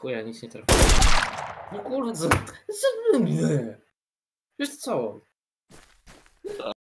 Chuja, nic nie trafiłem. No kurwa, co? co? Wiesz co?